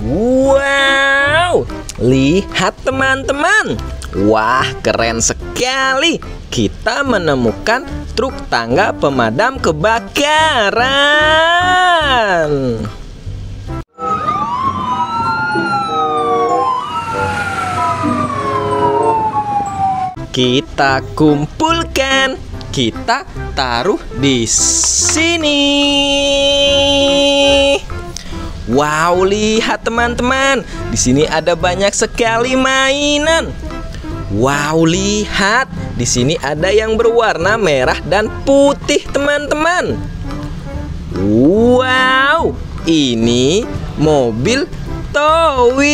Wow, lihat teman-teman. Wah, keren sekali. Kita menemukan truk tangga pemadam kebakaran. Kita kumpulkan, kita taruh di sini. Wow, lihat teman-teman. Di sini ada banyak sekali mainan. Wow, lihat. Di sini ada yang berwarna merah dan putih, teman-teman. Wow, ini mobil towing.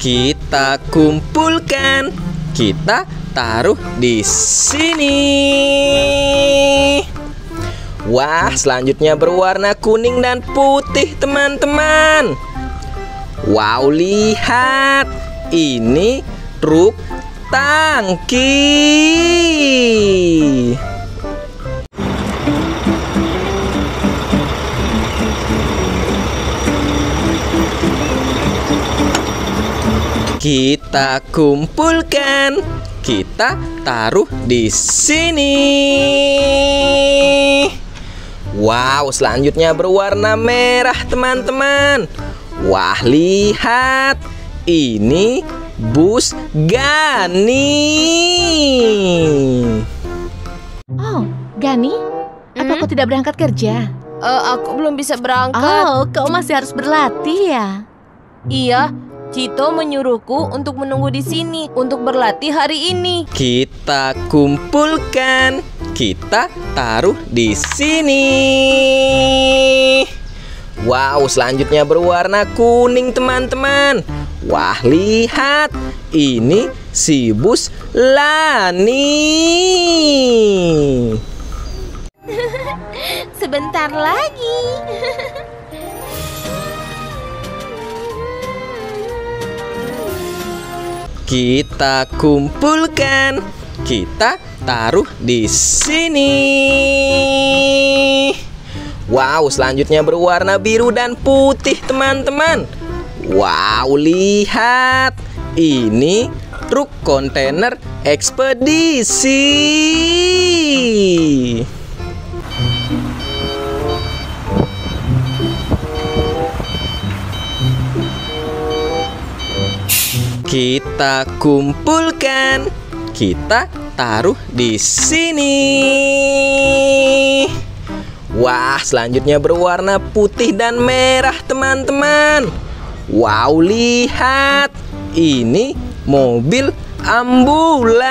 Kita kumpulkan, kita taruh di sini. Wah, selanjutnya berwarna kuning dan putih, teman-teman. Wow, lihat. Ini truk tangki. Kita kumpulkan, kita taruh di sini. Wow, selanjutnya berwarna merah, teman-teman. Wah, lihat. Ini bus Gani. Oh, Gani, apa Hmm? kau tidak berangkat kerja? Eh, aku belum bisa berangkat. Oh, kau masih harus berlatih ya? Iya, Cito menyuruhku untuk menunggu di sini untuk berlatih hari ini. Kita kumpulkan, kita taruh di sini. Wow, selanjutnya berwarna kuning, teman-teman. Wah, lihat, ini si bus Lani. Sebentar lagi. Kita kumpulkan, kita taruh di sini. Wow, selanjutnya berwarna biru dan putih, teman-teman. Wow, lihat. Ini truk kontainer ekspedisi. Kita kumpulkan, kita taruh di sini. Wah, selanjutnya berwarna putih dan merah, teman-teman. Wow, lihat. Ini mobil ambulan.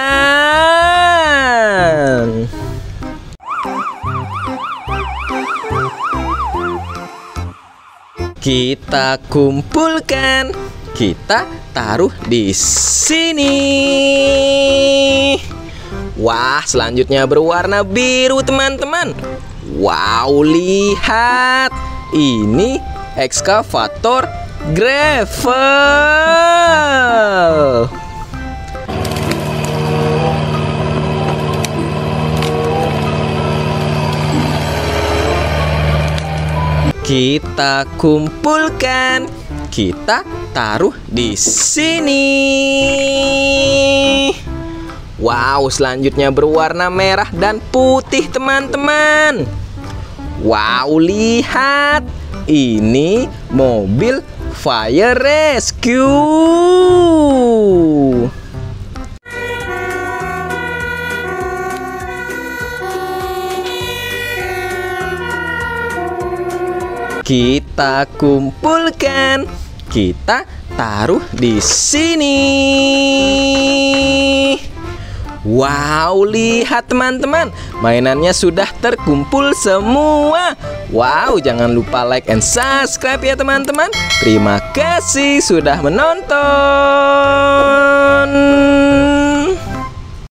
Kita kumpulkan, kita taruh di sini. Wah, selanjutnya berwarna biru, teman-teman. Wow, lihat. Ini ekskavator gravel. Kita kumpulkan, kita taruh di sini. Wow, selanjutnya berwarna merah dan putih, teman-teman. Wow, lihat. Ini mobil fire rescue. Kita kumpulkan, kita taruh di sini. Wow, lihat teman-teman, mainannya sudah terkumpul semua. Wow, jangan lupa like and subscribe ya teman-teman. Terima kasih sudah menonton.